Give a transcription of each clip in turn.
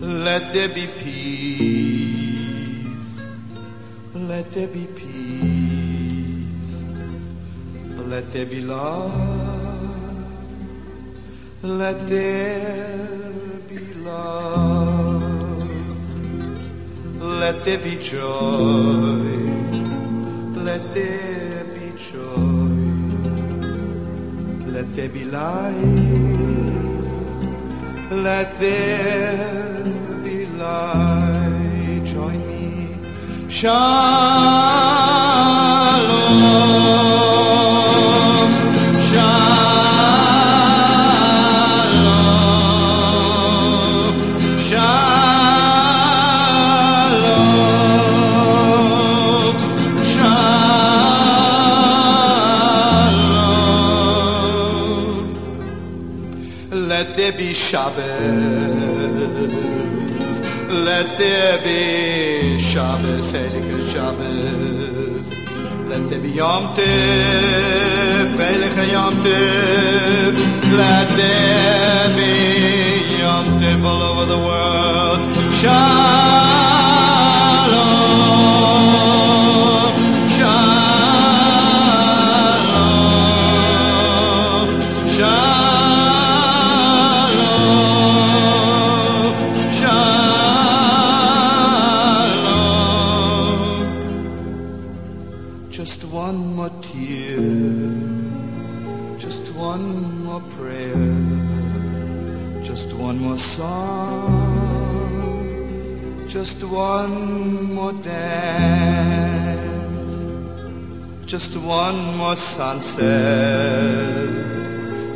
Let there be peace. Let there be peace. Let there be love. Let there be love. Let there be joy. Let there be joy. Let there be light. Let there be light. Join me. Shalom. There be Shabbos. Let there be Shabbos, Heilige Shabbos. Let there be Yom Tov, Heilige Yom Tov. Let there be Yom Tov all over the world. Shalom. Just one more tear, just one more prayer, just one more song, just one more dance, just one more sunset,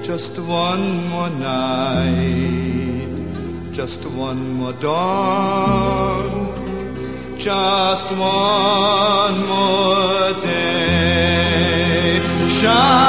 just one more night, just one more dawn. Just one Shine